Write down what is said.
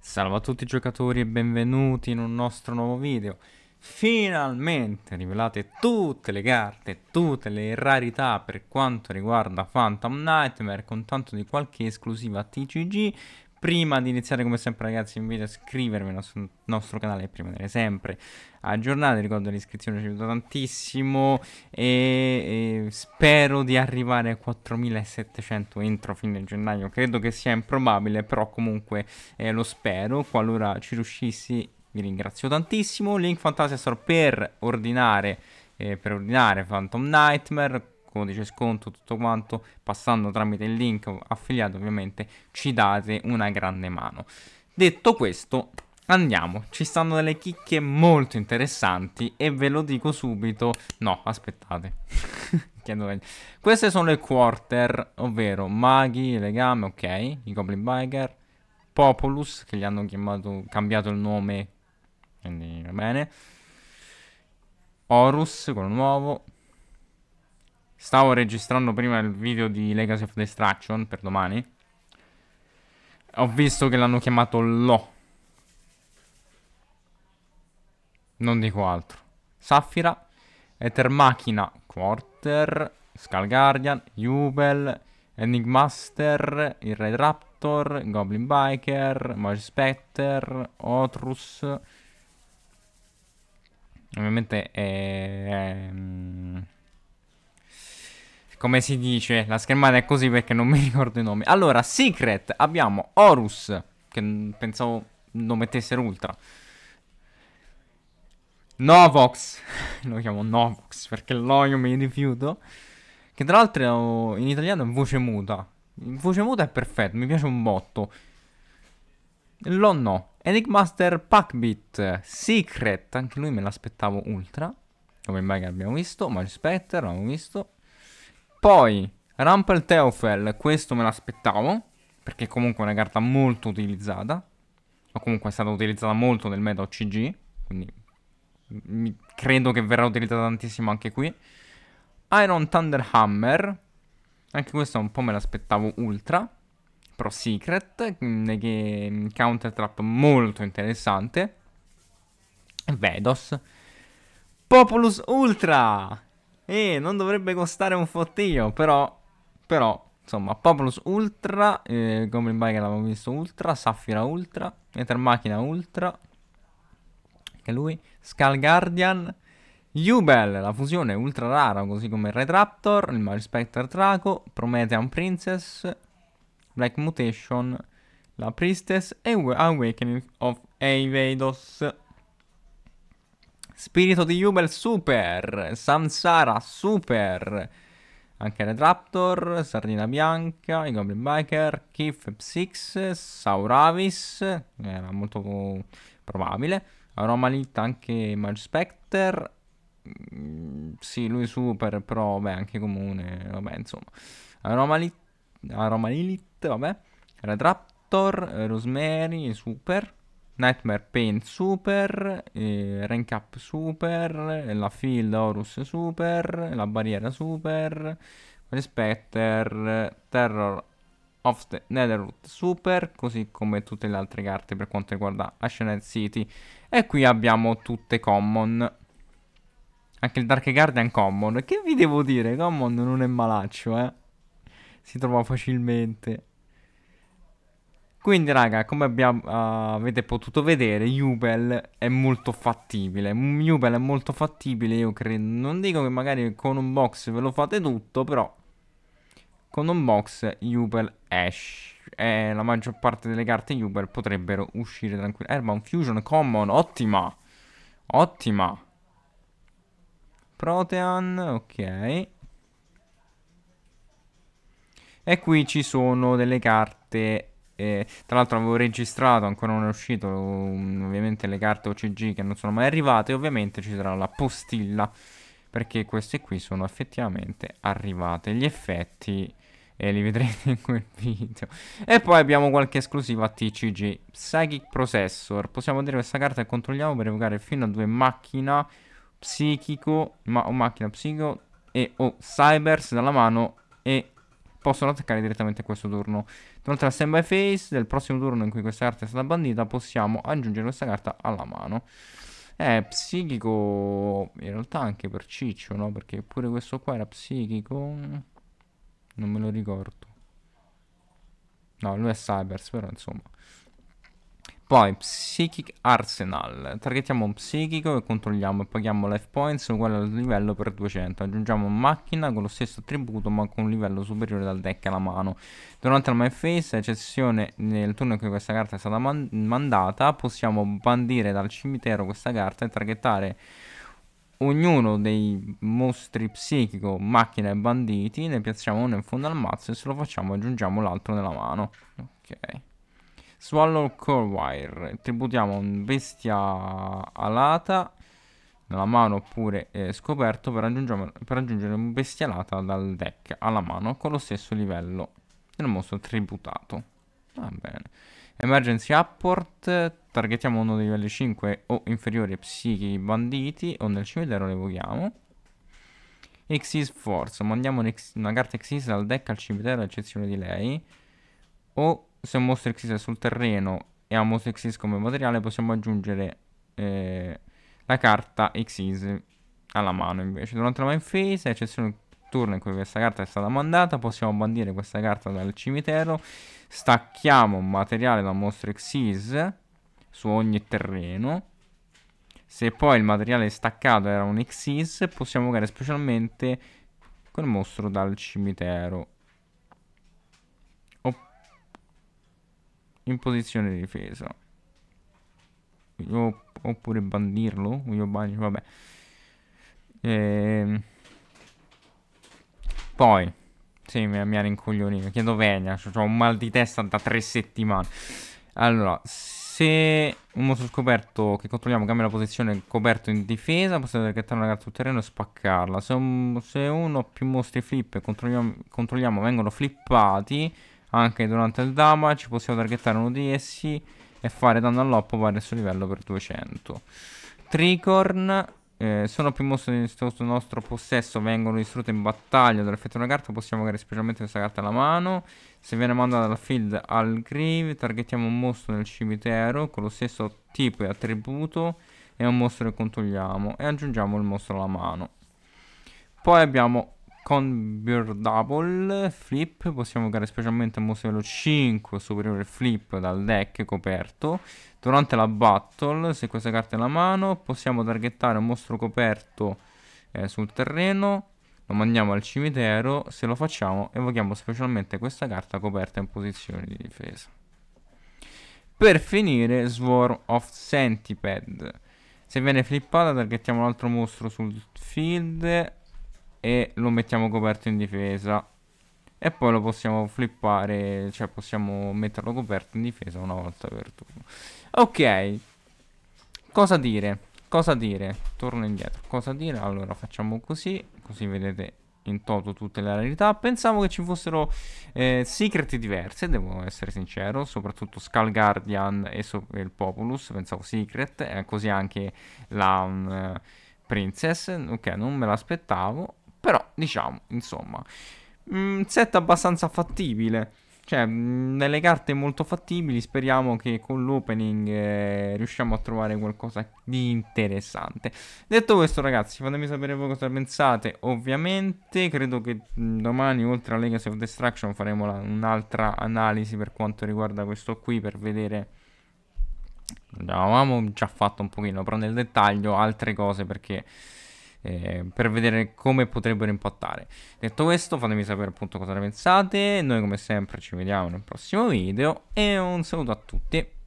Salve a tutti i giocatori e benvenuti in un nostro nuovo video. Finalmente rivelate tutte le carte, tutte le rarità per quanto riguarda Phantom Nightmare con tanto di qualche esclusiva TCG Prima di iniziare come sempre ragazzi invito a iscrivervi al nostro, nostro canale per rimanere sempre aggiornati. Ricordo l'iscrizione ci aiuta tantissimo e, e, spero di arrivare a 4700 entro fine gennaio. Credo che sia improbabile però comunque eh, lo spero. Qualora ci riuscissi vi ringrazio tantissimo. Link Fantasia Store per ordinare, eh, per ordinare Phantom Nightmare codice sconto, tutto quanto, passando tramite il link affiliato ovviamente, ci date una grande mano. Detto questo, andiamo, ci stanno delle chicche molto interessanti e ve lo dico subito, no, aspettate, queste sono le quarter, ovvero maghi, legame, ok, i goblin biker, Populus, che gli hanno chiamato, cambiato il nome, quindi va bene, Horus, quello nuovo, Stavo registrando prima il video di Legacy of Destruction per domani. Ho visto che l'hanno chiamato Lo. Non dico altro. Saffira, Ether Machina, Quarter, Skull Guardian, Jubel, Enigmaster, il Red Raptor, Goblin Biker, Mage Spectre, Otrus. Ovviamente è... è come si dice, la schermata è così perché non mi ricordo i nomi. Allora, Secret, abbiamo Horus, che pensavo non mettessero Ultra. Novox, lo chiamo Novox perché l'oio mi rifiuto. Che tra l'altro in italiano è voce muta. Voce muta è perfetto, mi piace un botto. Lo no. Enigmaster Packbit Secret, anche lui me l'aspettavo ultra. Come mai che abbiamo visto. Magic Spectre, l'abbiamo visto. Poi, Rampel Teofel, questo me l'aspettavo, perché comunque è una carta molto utilizzata, o comunque è stata utilizzata molto nel meta OCG, quindi credo che verrà utilizzata tantissimo anche qui. Iron Thunder Hammer, anche questo un po' me l'aspettavo ultra. Pro Secret, che counter trap molto interessante. Vedos. Populus Ultra, e non dovrebbe costare un fottio, però, però, insomma, Populus Ultra, eh, Goblin Biker l'avevo visto Ultra, Saffira Ultra, Ether Machina Ultra, anche lui, Skull Guardian, Jubel, la fusione ultra rara, così come Red Raptor, il Mage Spectre Draco, Promethean Princess, Black Mutation, la Priestess e Awakening of Eivados. Spirito di Jubel super, Samsara super, anche Red Raptor, Sardina Bianca, i Goblin Biker, Kif Psyx, Sauravis, era molto probabile, Aromalit anche Mage Spectre, mm, sì lui super però vabbè anche comune, vabbè insomma, Aromalit, Aromalilit, vabbè, Red Raptor, Rosemary super, Nightmare Paint Super, eh, Rank Up Super, la Field Horus Super, la Barriera Super, Spectre, Terror of the Netherroot Super, così come tutte le altre carte per quanto riguarda Ashened City. E qui abbiamo tutte common. Anche il Dark Guardian common. Che vi devo dire? Common non è malaccio, eh. Si trova facilmente. Quindi raga, come abbiamo, uh, avete potuto vedere, Jubel è molto fattibile. Jubel è molto fattibile, io credo. Non dico che magari con un box ve lo fate tutto, però con un box Jubel esce. E la maggior parte delle carte Jubel potrebbero uscire tranquillamente. Airbound Fusion Common, ottima. Ottima. Protean, ok. E qui ci sono delle carte e, tra l'altro avevo registrato, ancora non è uscito, ovviamente le carte OCG che non sono mai arrivate. Ovviamente ci sarà la postilla, perché queste qui sono effettivamente arrivate. Gli effetti e li vedrete in quel video. E poi abbiamo qualche esclusiva TCG. Psychic Processor. Possiamo dire questa carta che controlliamo per evocare fino a due macchina psichico, ma, o macchina psico e o cybers dalla mano e possono attaccare direttamente questo turno. Durante la standby phase del prossimo turno in cui questa carta è stata bandita, possiamo aggiungere questa carta alla mano. È psichico, in realtà anche per Ciccio, no? Perché pure questo qua era psichico. Non me lo ricordo. No, lui è Cybers, però insomma. Poi Psychic Arsenal. Targetiamo un psichico e controlliamo e paghiamo life points uguale al livello per 200. Aggiungiamo macchina con lo stesso attributo ma con un livello superiore dal deck alla mano. Durante la main phase, eccezione nel turno in cui questa carta è stata man mandata, possiamo bandire dal cimitero questa carta e targetare ognuno dei mostri psichico, macchine banditi, ne piazziamo uno in fondo al mazzo e se lo facciamo aggiungiamo l'altro nella mano. Ok. Swallow Corewire. Tributiamo un bestia alata nella mano oppure eh, scoperto per, per aggiungere un bestia alata dal deck alla mano con lo stesso livello del mostro tributato. Va bene. Emergency Apport. Targetiamo uno dei livelli 5 o inferiori psichi banditi o nel cimitero le evochiamo. Xyz Force. Mandiamo una carta Xyz dal deck al cimitero a eccezione di lei. O se un mostro Xyz è sul terreno e ha un mostro Xyz come materiale, possiamo aggiungere eh, la carta Xyz alla mano invece. Durante la main phase, eccezione del turno in cui questa carta è stata mandata, possiamo bandire questa carta dal cimitero, stacchiamo un materiale da un mostro Xyz su ogni terreno. Se poi il materiale staccato era un Xyz, possiamo giocare specialmente quel mostro dal cimitero. In posizione di difesa. Io, oppure bandirlo. Io bagno, vabbè. Ehm. Poi. Sì, mi, mi ha rincoglionito. Chiedo venia. Ho un mal di testa da tre settimane. Allora, se un mostro scoperto che controlliamo cambia la posizione coperto in difesa, possiamo targettare una carta sul terreno e spaccarla. Se, un, se uno o più mostri flip e controlliamo, controlliamo vengono flippati, anche durante il damage possiamo targettare uno di essi e fare danno all'oppo pari al suo livello per 200. Tricorn, eh, sono più mostri questo nostro possesso vengono distrutte in battaglia dall'effetto di una carta, possiamo avere specialmente questa carta alla mano. Se viene mandata dal field al grave, targetiamo un mostro nel cimitero con lo stesso tipo e attributo e un mostro che controlliamo e aggiungiamo il mostro alla mano. Poi abbiamo con Double Flip possiamo giocare specialmente mostro livello 5 superiore flip dal deck coperto. Durante la battle, se questa carta è la mano, possiamo targettare un mostro coperto eh, sul terreno, lo mandiamo al cimitero, se lo facciamo evochiamo specialmente questa carta coperta in posizione di difesa. Per finire, Swarm of Centipede. Se viene flippata targettiamo un altro mostro sul field e lo mettiamo coperto in difesa. E poi lo possiamo flippare cioè possiamo metterlo coperto in difesa una volta per turno ok. Cosa dire? Cosa dire? Torno indietro. Cosa dire? Allora facciamo così così vedete in toto tutte le rarità. Pensavo che ci fossero eh, secret diverse devo essere sincero soprattutto Skull Guardian e, so e il Populus pensavo secret e così anche la um, Princess. Ok non me l'aspettavo però, diciamo, insomma, un mm, set abbastanza fattibile. Cioè, mm, nelle carte molto fattibili, speriamo che con l'opening eh, riusciamo a trovare qualcosa di interessante. Detto questo, ragazzi, fatemi sapere voi cosa pensate. Ovviamente, credo che mm, domani, oltre a Legacy of Destruction, faremo un'altra analisi per quanto riguarda questo qui, per vedere... Avevamo già fatto un pochino, però nel dettaglio altre cose perché eh, per vedere come potrebbero impattare. Detto questo, fatemi sapere appunto cosa ne pensate. Noi come sempre ci vediamo nel prossimo video e un saluto a tutti.